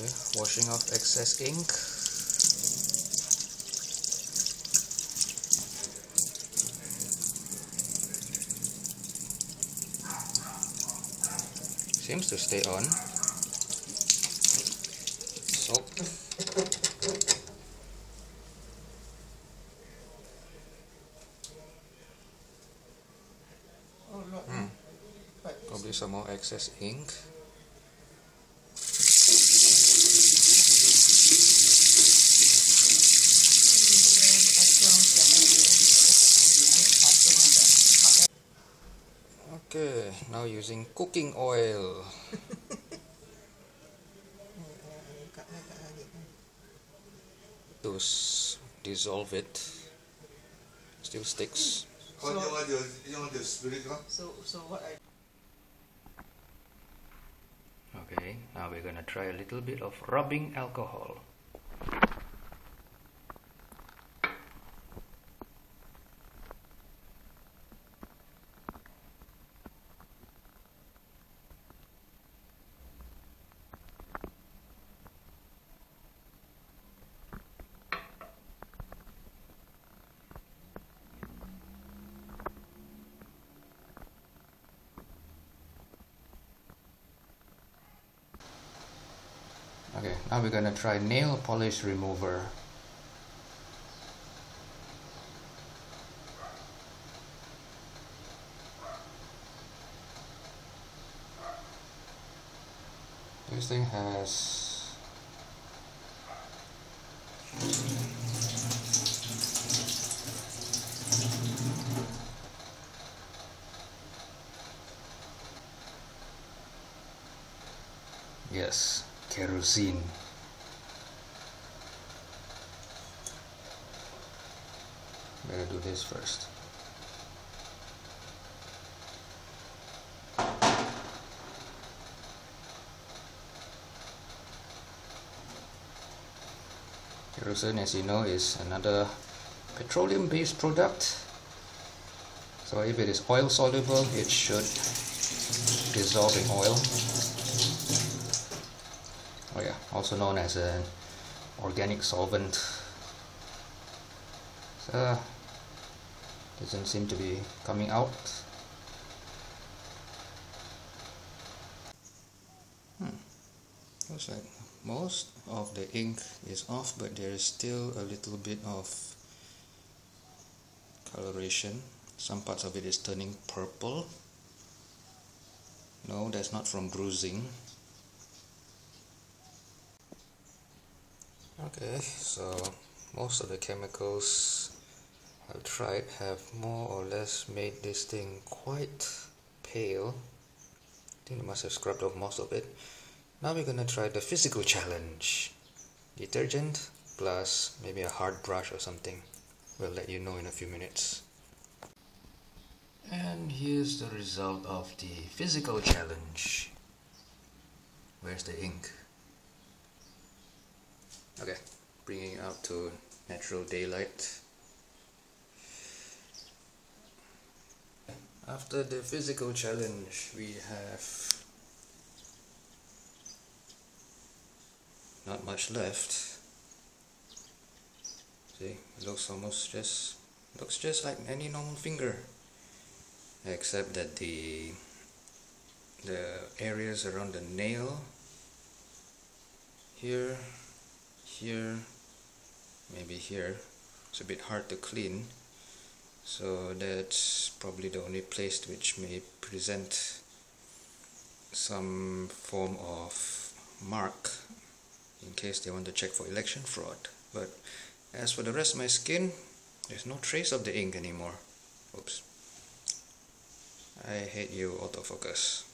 Okay, washing off excess ink. Seems to stay on. Soap. Oh. Hmm. Some more excess ink. Okay, now using cooking oil. to dissolve it. Still sticks. Kau yang ada yang ada spirit kan? So, so what I Okay, now we're gonna try a little bit of rubbing alcohol. Okay, now we're gonna try nail polish remover. This thing has yes, kerosene. Better do this first. Kerosene, as you know, is another petroleum based product. So if it is oil soluble, it should dissolve in oil. Oh yeah, also known as an organic solvent. So doesn't seem to be coming out. Hmm. Looks like most of the ink is off, but there is still a little bit of coloration. Some parts of it is turning purple. No, that's not from bruising. Okay, so most of the chemicals I've tried have more or less made this thing quite pale. I think they must have scrubbed off most of it. Now we're gonna try the physical challenge. Detergent plus maybe a hard brush or something. We'll let you know in a few minutes. And here's the result of the physical challenge. Where's the ink? Okay, bringing out to natural daylight. After the physical challenge, we have not much left. See, it looks almost just looks just like any normal finger, except that the the areas around the nail here, here, maybe here. It's a bit hard to clean, so that's probably the only place which may present some form of mark in case they want to check for election fraud. But as for the rest of my skin, there's no trace of the ink anymore. Oops. I hate you, autofocus.